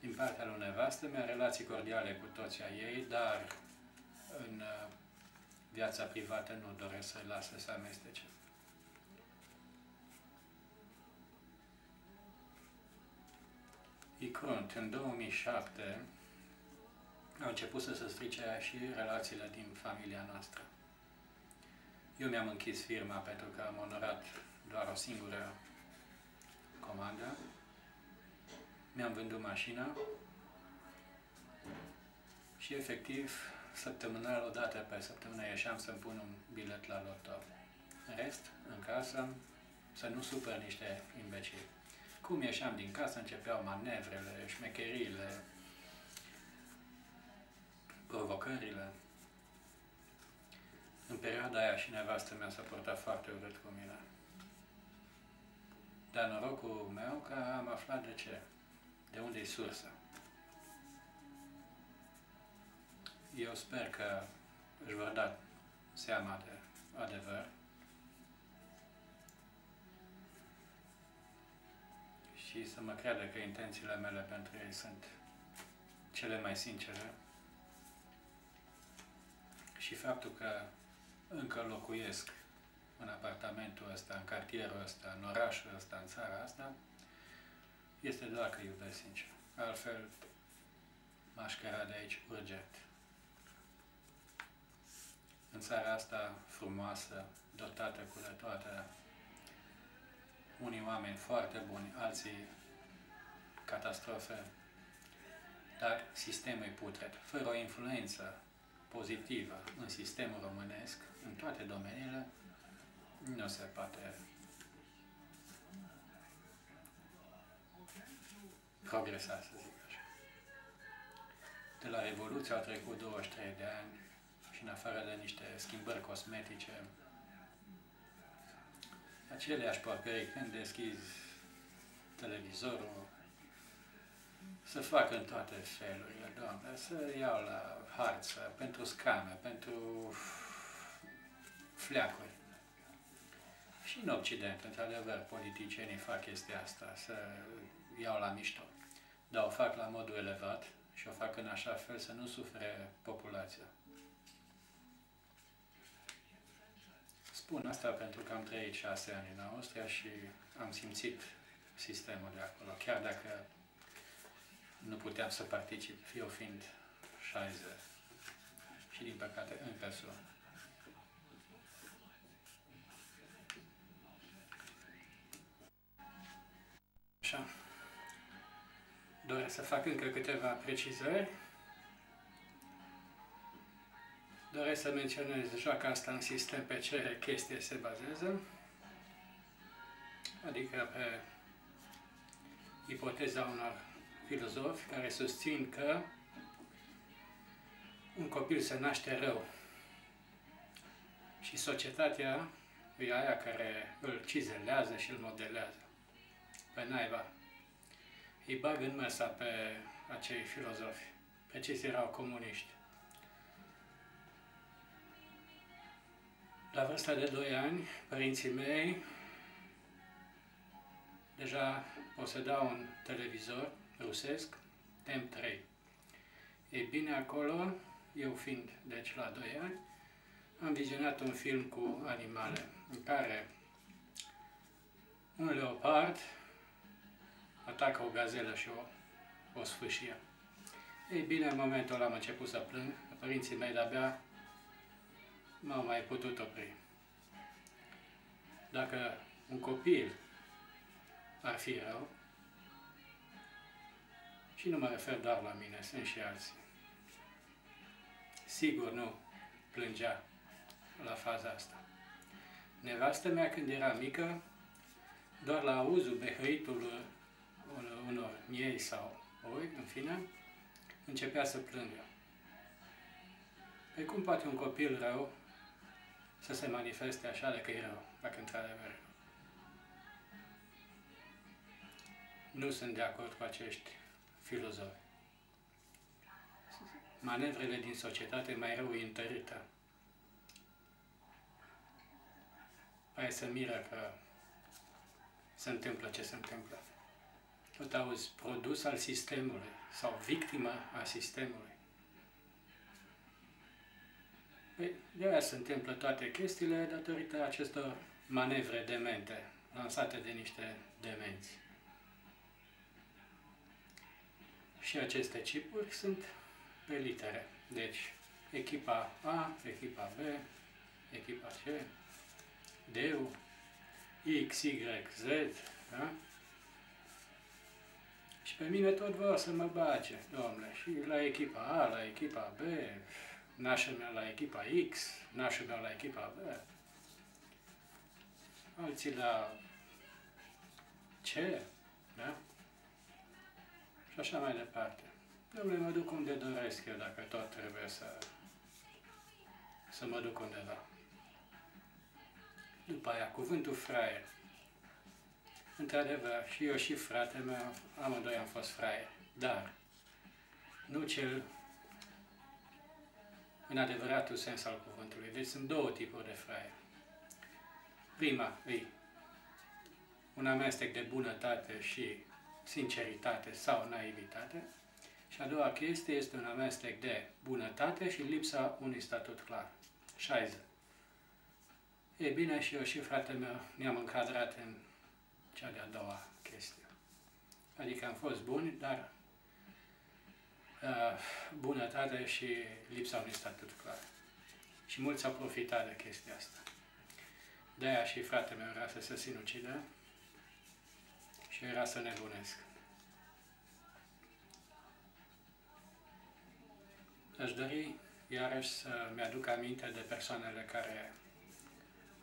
din partea lui nevastă mea, relații cordiale cu toți ai ei, dar în uh, viața privată nu doresc să-i lasă să amestece. Icrunt, în 2007 au început să se strice și relațiile din familia noastră. Eu mi-am închis firma pentru că am onorat doar o singură comandă. Mi-am vândut mașina și efectiv săptămânal, o dată pe săptămână ieșeam să-mi pun un bilet la loto. În rest, în casă, să nu supăr niște imbecili. Cum ieșeam din casă, începeau manevrele, șmecheriile, provocările. În perioada aia și nevastă mea s-a portat foarte urât cu mine. Dar norocul meu că am aflat de ce, de unde e sursa. Eu sper că își vor da seama de adevăr și să mă creadă că intențiile mele pentru ei sunt cele mai sincere și faptul că încă locuiesc în apartamentul ăsta, în cartierul ăsta, în orașul ăsta, în țara asta, este doar că iubesc sincer. Altfel, m-aș de aici urgent. În țara asta frumoasă, dotată cu de toate, unii oameni foarte buni, alții catastrofe, dar sistemul e putred, fără o influență pozitivă în sistemul românesc, în toate domeniile, nu se poate progresa, să zic așa. De la Revoluție au trecut 23 de ani și în afară de niște schimbări cosmetice, aceleași porcări când deschizi televizorul, să facă în toate felurile, Doamne, să iau la harță, pentru scame, pentru fleacuri. Și în Occident, într-adevăr, politicienii fac chestia asta, să iau la mișto. Dar o fac la modul elevat și o fac în așa fel să nu sufere populația. Spun asta pentru că am trăit șase ani în Austria și am simțit sistemul de acolo, chiar dacă nu puteam să particip, eu fiind 60 și din păcate încă sunt. Să fac încă câteva precizări. Doresc să menționez joaca asta în sistem pe ce chestie se bazează, adică pe ipoteza unor filozofi care susțin că un copil se naște rău și societatea e aia care îl cizelează și îl modelează. Pe naiba. Îi bag în măsa pe acei filozofi. Precis erau comuniști. La vârsta de 2 ani, părinții mei deja posedau un televizor rusesc, Temp 3. Ei bine, acolo, eu fiind deci la 2 ani, am vizionat un film cu animale, în care un leopard atacă o gazelă și o, o sfâșie. Ei bine, în momentul ăla am început să plâng, părinții mei de-abia m-au mai putut opri. Dacă un copil ar fi rău, și nu mă refer doar la mine, sunt și alții. Sigur nu plângea la faza asta. Nevastă mea, când era mică, doar la auzul behăitului unor miei sau oi, în fine, începea să plângă. Pe cum poate un copil rău să se manifeste așa de că e rău, dacă într-adevăr Nu sunt de acord cu acești filozofi. Manevrele din societate mai rău întărită. Pare să miră că se întâmplă ce se întâmplă. Tot auzi produs al sistemului sau victimă a sistemului. Păi, de aia se întâmplă toate chestiile datorită acestor manevre demente, lansate de niște demenți. Și aceste chipuri sunt pe litere. Deci, echipa A, echipa B, echipa C, D, X, Y, Z, da? Și pe mine tot vor să mă bage, domnule, și la echipa A, la echipa B, nașul meu la echipa X, nașul meu la echipa B, alții la C, da? Și așa mai departe. Domnule, mă duc unde doresc eu, dacă tot trebuie să, să mă duc undeva. După aia, cuvântul fraier. Într-adevăr, și eu și fratele meu, amândoi am fost fraier, dar nu cel în adevăratul sens al cuvântului. Deci sunt două tipuri de fraier. Prima e un amestec de bunătate și sinceritate sau naivitate. Și a doua chestie este un amestec de bunătate și lipsa unui statut clar. 60. E bine, și eu și fratele meu ne-am încadrat în cea de-a doua chestie. Adică am fost buni, dar uh, bunătate și lipsa unui statut clar. Și mulți au profitat de chestia asta. De-aia și fratele meu era să se sinucidă și era să nebunesc. Aș dori iarăși să mi-aduc aminte de persoanele care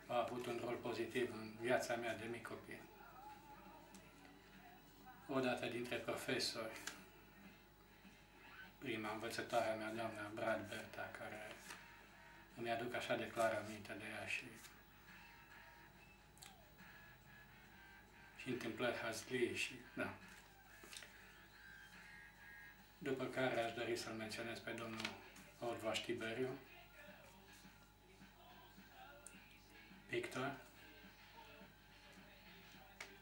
au avut un rol pozitiv în viața mea de mic copil. Odată dintre profesori, prima învățătoare mea, doamna Brad Berta, care îmi aduc așa de clar aminte de ea și și întâmplări hazlii și, da. După care aș dori să-l menționez pe domnul Orvaș Știberiu, Victor,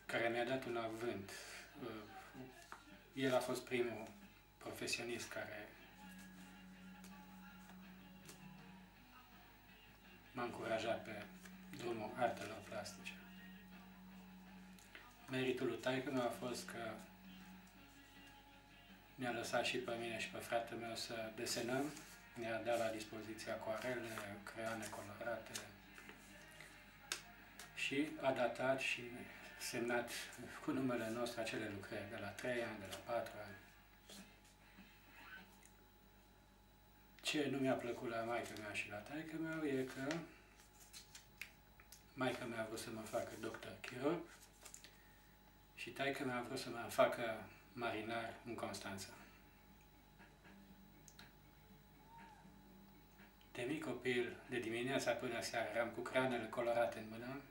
care mi-a dat un avânt. Uh, el a fost primul profesionist care m-a încurajat pe drumul artelor plastice. Meritul lui taică a fost că ne-a lăsat și pe mine și pe fratele meu să desenăm, ne-a dat la dispoziție acuarele, creane colorate și a datat și semnat cu numele nostru acele lucrări de la 3 ani, de la 4 ani. Ce nu mi-a plăcut la maică mea și la taică meu e că maica mea a vrut să mă facă doctor chirurg și taică mea a vrut să mă facă marinar în Constanța. De mic copil, de dimineața până seara, eram cu cranele colorate în mână,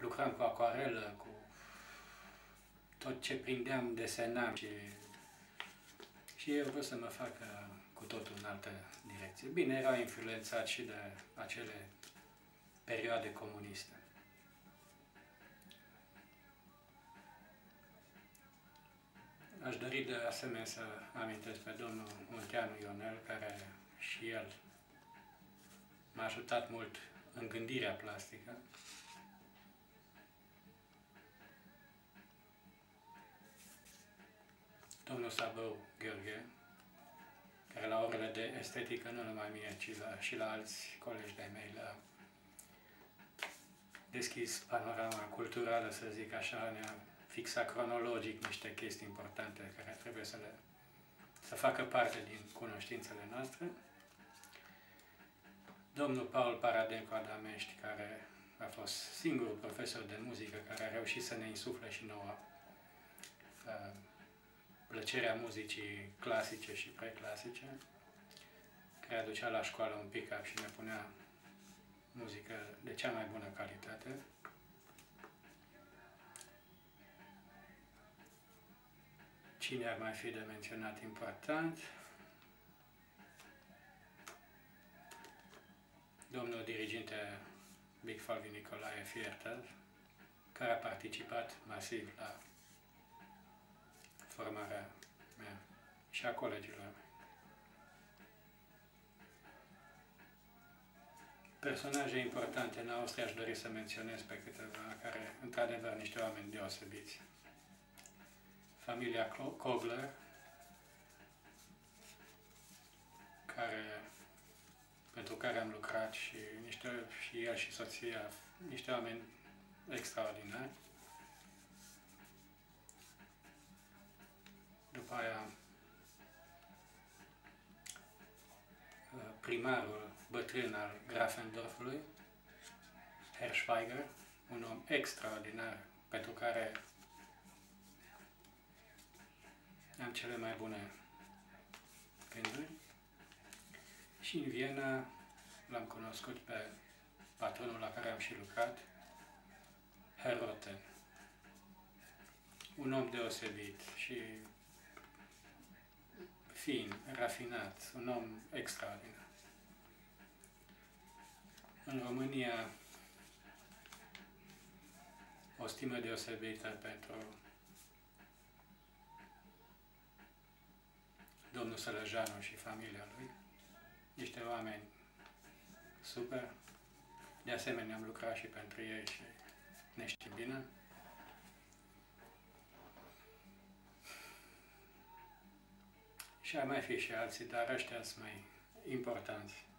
lucram cu acuarelă, cu tot ce prindeam, desenam și, și eu vreau să mă facă cu totul în altă direcție. Bine, era influențat și de acele perioade comuniste. Aș dori de asemenea să amintesc pe domnul Munteanu Ionel, care și el m-a ajutat mult în gândirea plastică. Domnul Sabău Gheorghe, care la orele de estetică, nu numai mie, ci la, și la alți colegi de-ai mei, la deschis panorama culturală, să zic așa, ne-a fixa cronologic niște chestii importante care trebuie să le să facă parte din cunoștințele noastre. Domnul Paul Paradenco Adamești, care a fost singurul profesor de muzică care a reușit să ne insufle și nouă uh, plăcerea muzicii clasice și preclasice, care aducea la școală un pick-up și ne punea muzică de cea mai bună calitate. Cine ar mai fi de menționat important? Domnul diriginte Big Falvi Nicolae Fiertel, care a participat masiv la și a colegilor mei. Personaje importante în Austria aș dori să menționez pe câteva, care, într-adevăr, niște oameni deosebiți. Familia Kogler, care, pentru care am lucrat și, niște, și el și soția, niște oameni extraordinari. Primarul bătrân al Grafendorfului, Herr Schweiger, un om extraordinar pentru care am cele mai bune gânduri. Și în Viena l-am cunoscut pe patronul la care am și lucrat, Herr Rotten. Un om deosebit și fin, rafinat, un om extraordinar. În România, o stimă deosebită pentru domnul Sălăjanu și familia lui, niște oameni super. De asemenea, am lucrat și pentru ei și ne știm bine. Și ar mai fi și alții, dar ăștia sunt mai importanți.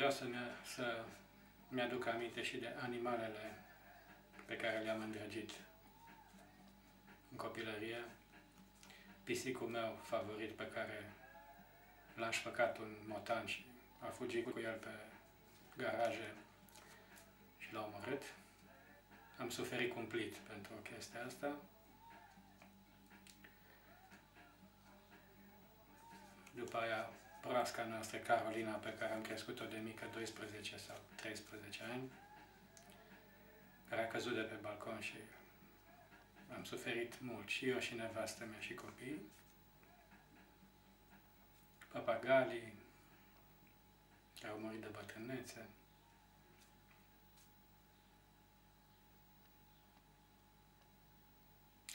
Vreau să, mi să mi-aduc aminte și de animalele pe care le-am îndrăgit în copilărie. Pisicul meu favorit pe care l-am șpăcat un motan și a fugit cu el pe garaje și l-a omorât. Am suferit cumplit pentru chestia asta. După aia proasca noastră, Carolina, pe care am crescut-o de mică, 12 sau 13 ani, care a căzut de pe balcon și am suferit mult, și eu și nevastă mea și copii. Papagalii, care au murit de bătrânețe.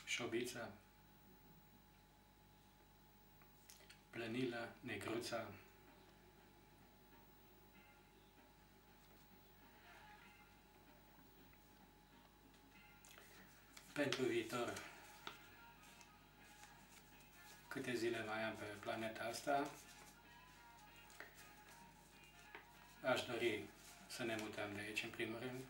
Șobița, Plănila, Negruța, pentru viitor. Câte zile mai am pe planeta asta, aș dori să ne mutăm de aici, în primul rând,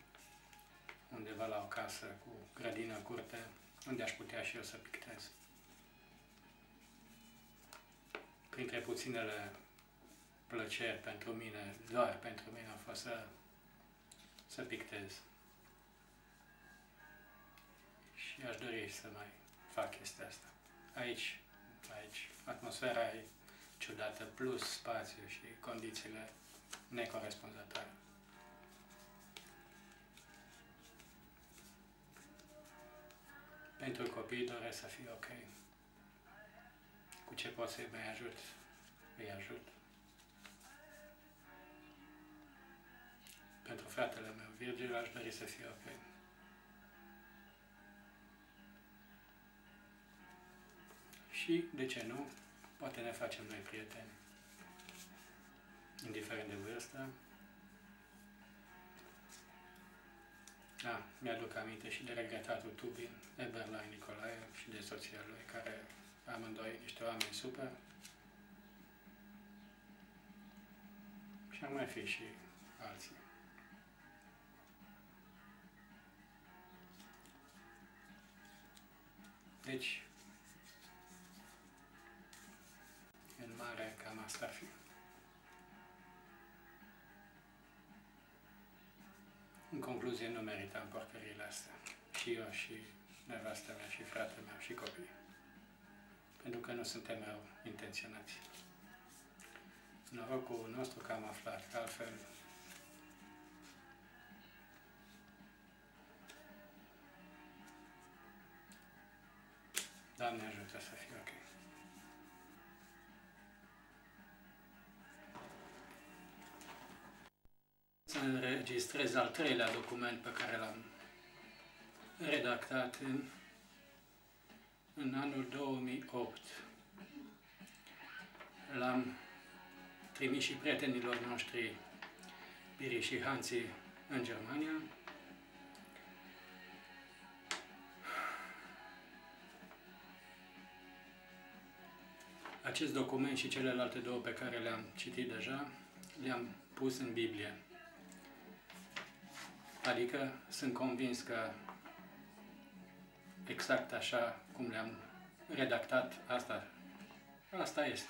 undeva la o casă cu grădină, curte, unde aș putea și eu să pictez. Printre puținele plăceri pentru mine, doar pentru mine, a fost să, să pictez. Și aș dori să mai fac chestia asta. Aici, aici, atmosfera e ciudată, plus spațiu și condițiile necorespunzătoare. Pentru copii doresc să fie ok cu ce pot să-i mai ajut, îi ajut. Pentru fratele meu, Virgil, aș dori să fie ok. Și, de ce nu, poate ne facem noi prieteni, indiferent de vârstă. Da, mi-aduc aminte și de regretatul Tubin, Eberlein Nicolae și de soția lui, care amândoi niște oameni super. Și ar mai fi și alții. Deci, în mare, cam asta ar fi. În concluzie, nu meritam porcăriile astea. Și eu, și nevastă mea, și fratele meu, și copiii pentru că nu suntem rău intenționați. Norocul nostru că am aflat, că altfel Doamne ajută să fie ok. Să înregistrez al treilea document pe care l-am redactat în, în anul 2008. L-am trimis și prietenilor noștri, Biri și Hanții, în Germania. Acest document și celelalte două pe care le-am citit deja, le-am pus în Biblie. Adică sunt convins că exact așa cum le-am redactat, asta, asta este.